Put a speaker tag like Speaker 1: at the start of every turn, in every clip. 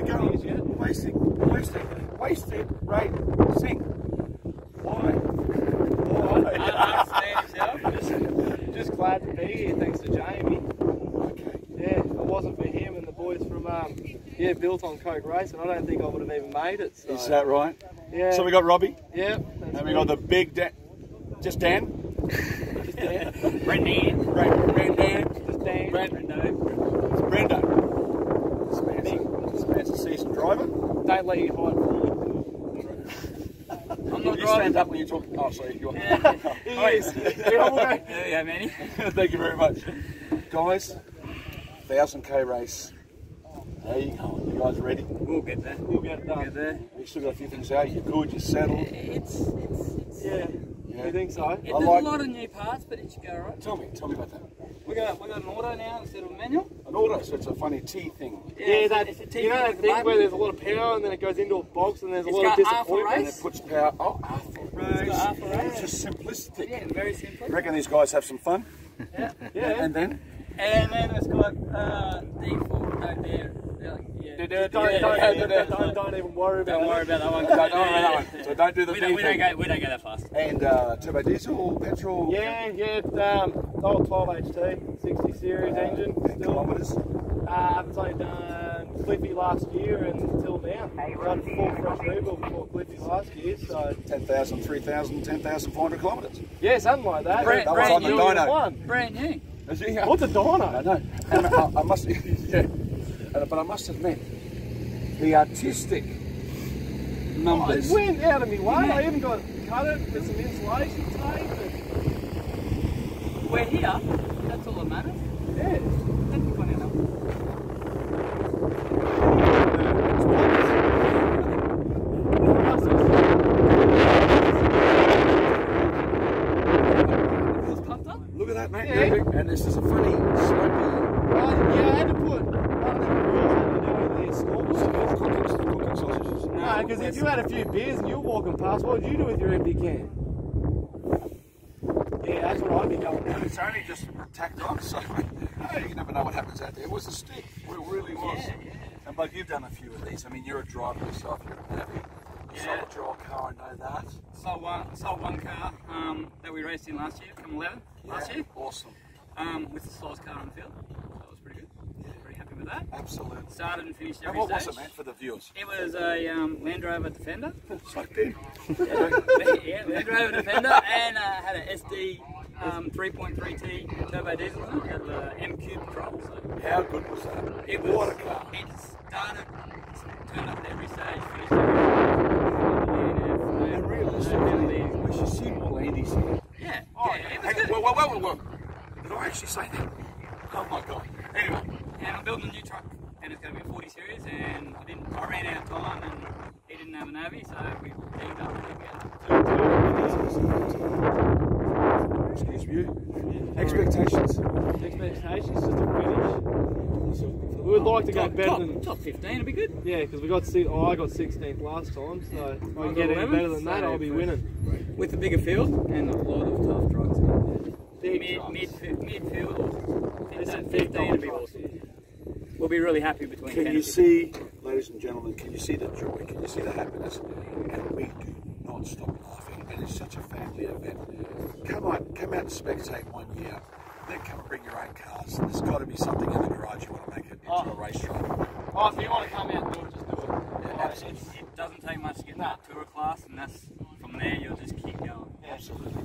Speaker 1: we're going wasting, wasting, wasted rate sink. Why? Why?
Speaker 2: just, just glad to be here, thanks to Jamie.
Speaker 1: okay.
Speaker 2: Yeah, if it wasn't for him and the boys from um, yeah, built on Coke Racing, I don't think I would have even made it. So,
Speaker 1: Is that right?
Speaker 2: yeah,
Speaker 1: So we got Robbie,
Speaker 2: yeah,
Speaker 1: and we got the big Dan. Just Dan?
Speaker 2: yeah,
Speaker 3: Brendan.
Speaker 1: Brand, Brand Dan?
Speaker 2: just Dan.
Speaker 1: Brand, it's Brendo. This man's, a, this man's a seasoned driver.
Speaker 2: You
Speaker 3: I'm
Speaker 1: You
Speaker 3: not
Speaker 1: stand up when you talk. Oh, sorry. You're,
Speaker 2: He is. Yeah, go.
Speaker 3: There we go, Manny.
Speaker 1: Thank you very much. Guys, 1000k race. How you going? You guys ready?
Speaker 3: We'll get there.
Speaker 2: We'll get it
Speaker 3: We'll get there.
Speaker 1: You still got a few things out. You're good. You're settled.
Speaker 3: It's, it's, it's,
Speaker 2: Yeah,
Speaker 1: Yeah.
Speaker 2: you think so?
Speaker 1: I
Speaker 3: there's
Speaker 1: like-
Speaker 3: a lot of new parts, but it should go right.
Speaker 1: Tell me. Tell me about that.
Speaker 3: We got, we got an auto now instead of a manual.
Speaker 1: An auto, so it's a funny T thing.
Speaker 2: Yeah,
Speaker 3: it's a-
Speaker 2: that
Speaker 3: it's a T
Speaker 2: you know that
Speaker 3: a
Speaker 2: thing where there's a lot of power and then it goes into a box and there's a
Speaker 3: It's
Speaker 2: lot of
Speaker 3: got half a
Speaker 2: disappointment.
Speaker 1: And it puts power. Oh, alpha race.
Speaker 3: got alpha race.
Speaker 1: It's just simplistic.
Speaker 3: Yeah, very simple.
Speaker 1: Reckon these guys have some fun?
Speaker 3: Yeah.
Speaker 2: Yeah.
Speaker 1: And then?
Speaker 3: And then it's got uh, default, no, there. They're like, yeah.
Speaker 2: Don't,
Speaker 3: Yeah,
Speaker 2: don't,
Speaker 3: yeah,
Speaker 2: don't,
Speaker 3: yeah,
Speaker 2: don't, don't, don't even worry about
Speaker 3: Don't worry about that one.
Speaker 1: Don't, don't worry about that one. So don't do the
Speaker 3: We don't, we don't go, we don't go that fast.
Speaker 1: And uh, turbo diesel, petrol.
Speaker 2: Yeah, yeah, it's, um, old 12 HT, 60 series engine.
Speaker 1: And
Speaker 2: Still,
Speaker 1: kilometres.
Speaker 2: uh, it's only done Cliffy last year and until now. Done full fresh rebuild before Cliffy last year, so
Speaker 1: 10,000, 3,000, 10,500 kilometres.
Speaker 2: yeah, something like that.
Speaker 3: Brand-
Speaker 1: That was
Speaker 3: brand
Speaker 1: on the dyno.
Speaker 2: One.
Speaker 3: Brand new.
Speaker 1: Is he?
Speaker 2: What's a
Speaker 1: I
Speaker 2: dyno?
Speaker 1: know. I, I must, yeah. And- But I must admit, the artistic
Speaker 2: It
Speaker 1: numbers.
Speaker 2: went out of me way. I even got cut it with some insulation tape. And,
Speaker 3: We're here. That's all that matters.
Speaker 2: yeah.
Speaker 3: Thank you for pointing it out. It's pumped up.
Speaker 1: Look at that, mate.
Speaker 2: Yeah.
Speaker 1: And this is a funny, slopey.
Speaker 2: Oh, yeah, I had to put one of the wheels had to do with this normal.
Speaker 1: Cooking, sausages.
Speaker 2: No, because if you had a few beers and you were walking past, what would you do with your empty can? Yeah, that's what I'd be going with.
Speaker 1: it's only just tacked on, so you never know what happens out there. It was a stick. It really was. And but you've done a few of these. I mean, you're a driver yourself. You're a navvy. You sold a draw car. I know that.
Speaker 3: Sold one, sold one car um, that we raced in last year, from 11 last year,
Speaker 1: Awesome.
Speaker 3: Um, with the slowest car on the field. That was pretty good. Pretty happy with that.
Speaker 1: Absolutely.
Speaker 3: Started and finished
Speaker 1: And
Speaker 3: every
Speaker 1: what was it, man, for the viewers?
Speaker 3: It was a um, Land Rover Defender.
Speaker 1: It's like Ben.
Speaker 3: yeah, Land Rover Defender, and uh, had a SD um, 3.3T turbo diesel in it. Had the M Cube control. So
Speaker 1: How good was that?
Speaker 3: it was.
Speaker 1: What a car.
Speaker 3: It started, turned up at every stage, finished every
Speaker 1: And
Speaker 3: stage.
Speaker 1: realistically, we should see more ladies here.
Speaker 3: Yeah,
Speaker 1: Oh,
Speaker 3: yeah, was
Speaker 1: hang
Speaker 3: good.
Speaker 1: on. Whoa, whoa, whoa. I actually say that? Oh my god. Anyway,
Speaker 3: And I'm building a new truck, and it's going to be a 40 series, and I didn't, I ran out of time, and he didn't have a Navi, so we teamed up and we
Speaker 1: excuse me. Expectations.
Speaker 2: Expectations just to finish. We would like to go better
Speaker 3: top,
Speaker 2: than.
Speaker 3: top 15 would be good.
Speaker 2: Yeah, because we got si Oh, I got 16th last time, so if I can get any better than that,
Speaker 3: so
Speaker 2: I'll be winning.
Speaker 3: With a bigger field and a lot of tough trucks.
Speaker 2: Big
Speaker 3: Mid,
Speaker 2: trucks.
Speaker 3: mid, midfield,
Speaker 2: There's some
Speaker 3: 15, 15 would be awesome. We'll be really happy between 10
Speaker 1: Can you
Speaker 3: and
Speaker 1: see, ladies and gentlemen, can you see the joy? Can you see the happiness? And we do not stop laughing. And it's such a family event. Come on, come out and spectate one year. Then come and bring your own cars. There's got to be something in the garage you want to make it into
Speaker 2: Oh.
Speaker 1: a racetrack.
Speaker 2: Oh, if you want to come out and do it, just do it.
Speaker 1: Yeah, absolutely.
Speaker 3: It, it doesn't take much to get that tour class, and that's from there you'll just keep going.
Speaker 1: Absolutely.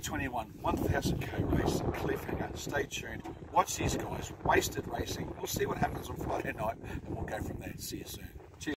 Speaker 1: 2021, 1000k race, cliffhanger. Stay tuned. Watch these guys. Wasted racing. We'll see what happens on Friday night, and we'll go from there. See you soon.